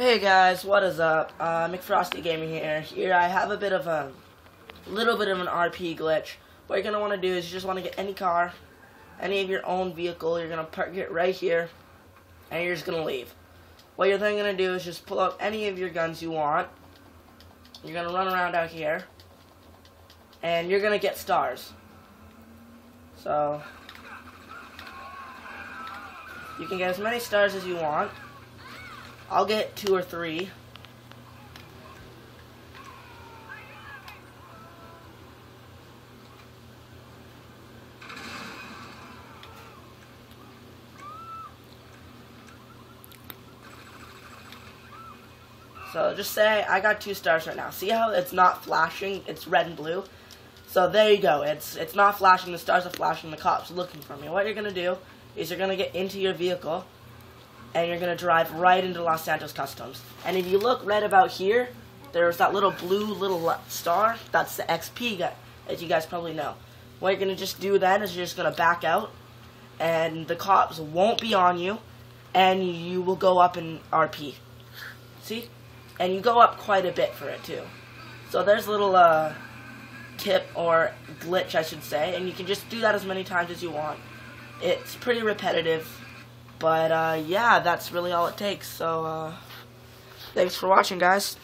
Hey guys, what is up? Uh, McFrosty Gaming here. Here I have a bit of a little bit of an RP glitch. What you're gonna want to do is you just want to get any car, any of your own vehicle. You're gonna park it right here, and you're just gonna leave. What you're then gonna do is just pull out any of your guns you want. You're gonna run around out here, and you're gonna get stars. So you can get as many stars as you want. I'll get two or three. So just say I got two stars right now. See how it's not flashing? It's red and blue. So there you go. It's it's not flashing. The stars are flashing. The cops looking for me. What you're gonna do is you're gonna get into your vehicle and you're going to drive right into Los Santos Customs. And if you look right about here, there's that little blue little star. That's the XP guy, as you guys probably know. What you're going to just do then is you're just going to back out, and the cops won't be on you, and you will go up in RP. See? And you go up quite a bit for it, too. So there's a little uh, tip, or glitch, I should say, and you can just do that as many times as you want. It's pretty repetitive but, uh, yeah, that's really all it takes. So, uh, thanks for watching, guys.